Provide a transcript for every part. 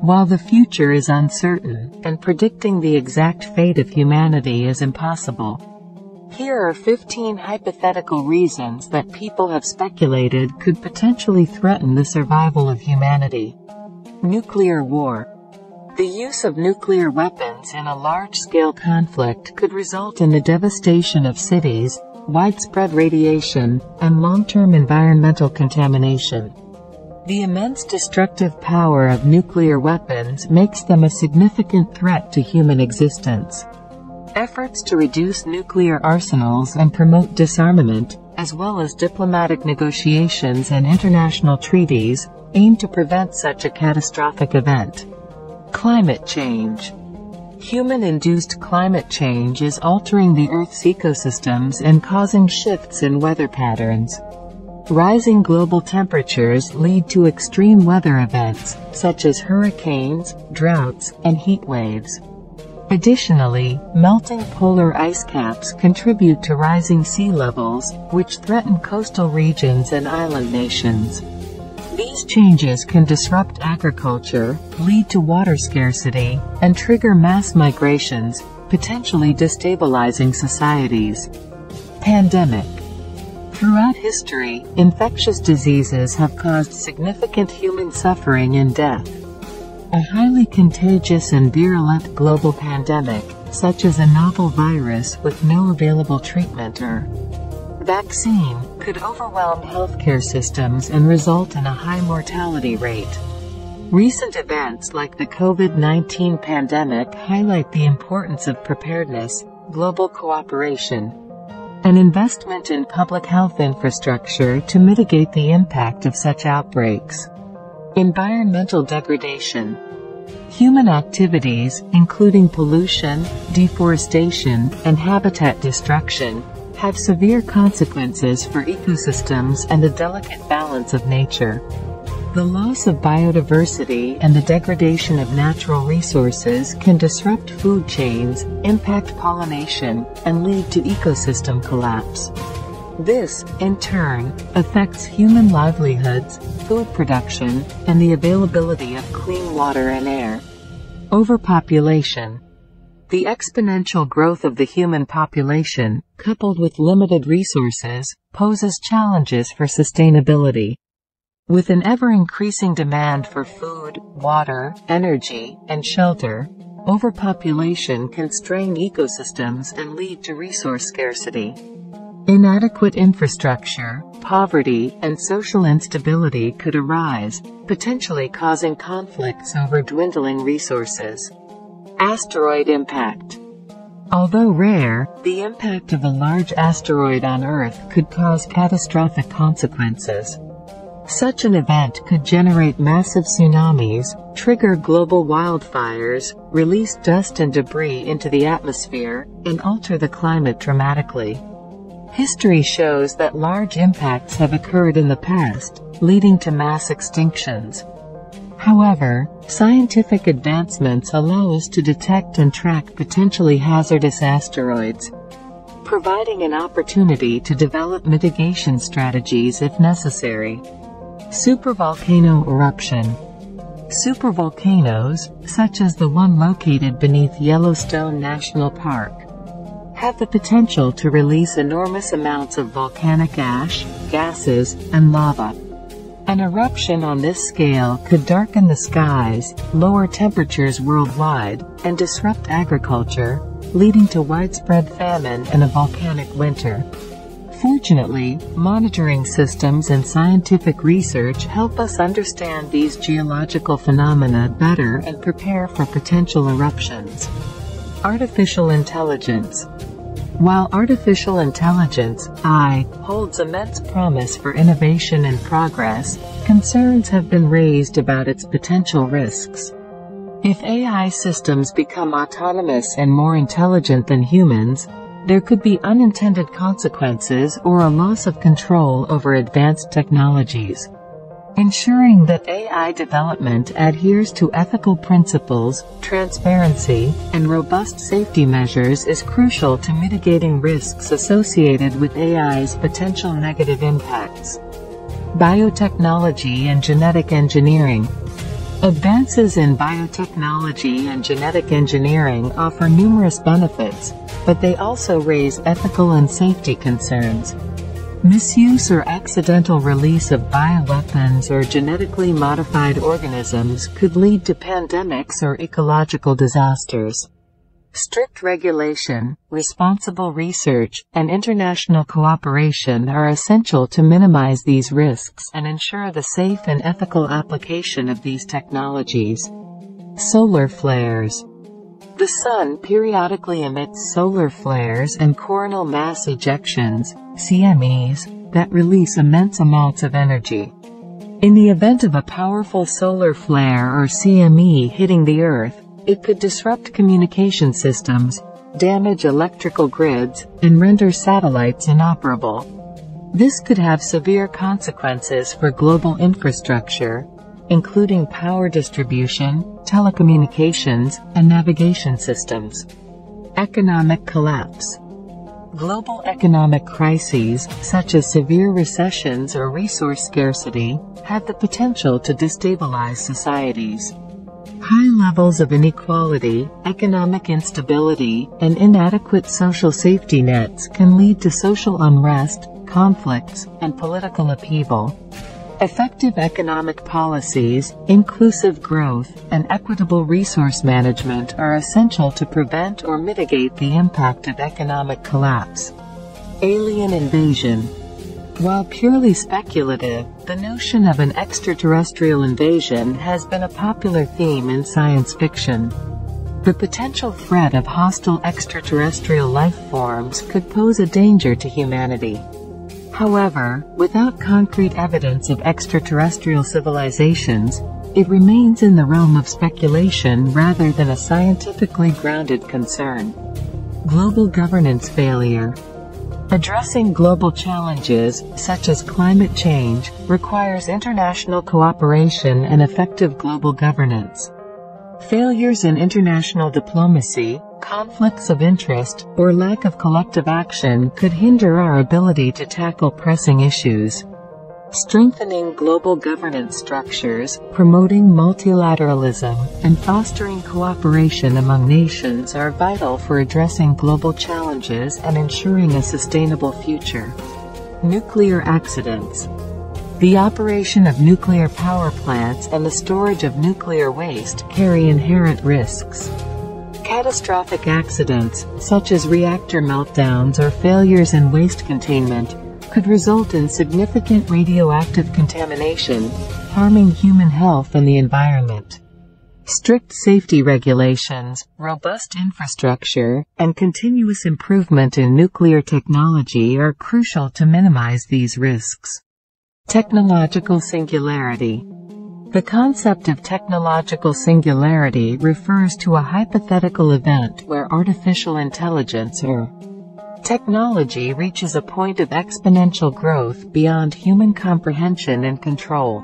While the future is uncertain, and predicting the exact fate of humanity is impossible, here are 15 hypothetical reasons that people have speculated could potentially threaten the survival of humanity. Nuclear war. The use of nuclear weapons in a large-scale conflict could result in the devastation of cities, widespread radiation, and long-term environmental contamination. The immense destructive power of nuclear weapons makes them a significant threat to human existence. Efforts to reduce nuclear arsenals and promote disarmament, as well as diplomatic negotiations and international treaties, aim to prevent such a catastrophic event. Climate change. Human-induced climate change is altering the Earth's ecosystems and causing shifts in weather patterns. Rising global temperatures lead to extreme weather events, such as hurricanes, droughts, and heat waves. Additionally, melting polar ice caps contribute to rising sea levels, which threaten coastal regions and island nations. These changes can disrupt agriculture, lead to water scarcity, and trigger mass migrations, potentially destabilizing societies. Pandemic Throughout history, infectious diseases have caused significant human suffering and death. A highly contagious and virulent global pandemic, such as a novel virus with no available treatment or vaccine, could overwhelm healthcare systems and result in a high mortality rate. Recent events like the COVID-19 pandemic highlight the importance of preparedness, global cooperation, and investment in public health infrastructure to mitigate the impact of such outbreaks. Environmental degradation. Human activities, including pollution, deforestation, and habitat destruction, have severe consequences for ecosystems and the delicate balance of nature. The loss of biodiversity and the degradation of natural resources can disrupt food chains, impact pollination, and lead to ecosystem collapse. This, in turn, affects human livelihoods, food production, and the availability of clean water and air. Overpopulation. The exponential growth of the human population, coupled with limited resources, poses challenges for sustainability. With an ever-increasing demand for food, water, energy, and shelter, overpopulation can strain ecosystems and lead to resource scarcity. Inadequate infrastructure, poverty, and social instability could arise, potentially causing conflicts over dwindling resources. Asteroid impact. Although rare, the impact of a large asteroid on Earth could cause catastrophic consequences. Such an event could generate massive tsunamis, trigger global wildfires, release dust and debris into the atmosphere, and alter the climate dramatically. History shows that large impacts have occurred in the past, leading to mass extinctions. However, scientific advancements allow us to detect and track potentially hazardous asteroids, providing an opportunity to develop mitigation strategies if necessary. Supervolcano eruption Supervolcanoes, such as the one located beneath Yellowstone National Park, have the potential to release enormous amounts of volcanic ash, gases, and lava. An eruption on this scale could darken the skies, lower temperatures worldwide, and disrupt agriculture, leading to widespread famine and a volcanic winter. Fortunately, monitoring systems and scientific research help us understand these geological phenomena better and prepare for potential eruptions. Artificial Intelligence while artificial intelligence, AI, holds immense promise for innovation and progress, concerns have been raised about its potential risks. If AI systems become autonomous and more intelligent than humans, there could be unintended consequences or a loss of control over advanced technologies. Ensuring that AI development adheres to ethical principles, transparency, and robust safety measures is crucial to mitigating risks associated with AI's potential negative impacts. Biotechnology and genetic engineering. Advances in biotechnology and genetic engineering offer numerous benefits, but they also raise ethical and safety concerns. Misuse or accidental release of bioweapons or genetically modified organisms could lead to pandemics or ecological disasters. Strict regulation, responsible research, and international cooperation are essential to minimize these risks and ensure the safe and ethical application of these technologies. Solar flares the Sun periodically emits solar flares and coronal mass ejections, CMEs, that release immense amounts of energy. In the event of a powerful solar flare or CME hitting the Earth, it could disrupt communication systems, damage electrical grids, and render satellites inoperable. This could have severe consequences for global infrastructure, including power distribution, telecommunications, and navigation systems. Economic collapse. Global economic crises, such as severe recessions or resource scarcity, have the potential to destabilize societies. High levels of inequality, economic instability, and inadequate social safety nets can lead to social unrest, conflicts, and political upheaval. Effective economic policies, inclusive growth, and equitable resource management are essential to prevent or mitigate the impact of economic collapse. Alien invasion. While purely speculative, the notion of an extraterrestrial invasion has been a popular theme in science fiction. The potential threat of hostile extraterrestrial life forms could pose a danger to humanity. However, without concrete evidence of extraterrestrial civilizations, it remains in the realm of speculation rather than a scientifically grounded concern. Global governance failure. Addressing global challenges, such as climate change, requires international cooperation and effective global governance. Failures in international diplomacy, conflicts of interest, or lack of collective action could hinder our ability to tackle pressing issues. Strengthening global governance structures, promoting multilateralism, and fostering cooperation among nations are vital for addressing global challenges and ensuring a sustainable future. Nuclear accidents. The operation of nuclear power plants and the storage of nuclear waste carry inherent risks. Catastrophic accidents, such as reactor meltdowns or failures in waste containment, could result in significant radioactive contamination, harming human health and the environment. Strict safety regulations, robust infrastructure, and continuous improvement in nuclear technology are crucial to minimize these risks. Technological singularity the concept of technological singularity refers to a hypothetical event where artificial intelligence or technology reaches a point of exponential growth beyond human comprehension and control.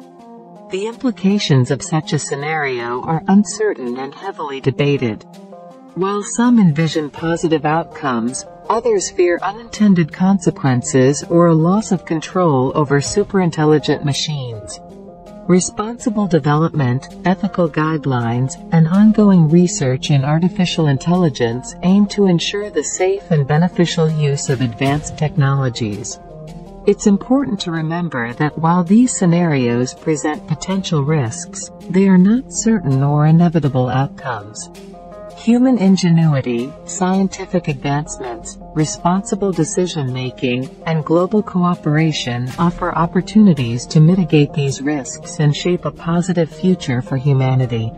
The implications of such a scenario are uncertain and heavily debated. While some envision positive outcomes, others fear unintended consequences or a loss of control over superintelligent machines. Responsible development, ethical guidelines, and ongoing research in artificial intelligence aim to ensure the safe and beneficial use of advanced technologies. It's important to remember that while these scenarios present potential risks, they are not certain or inevitable outcomes. Human ingenuity, scientific advancements, responsible decision-making, and global cooperation offer opportunities to mitigate these risks and shape a positive future for humanity.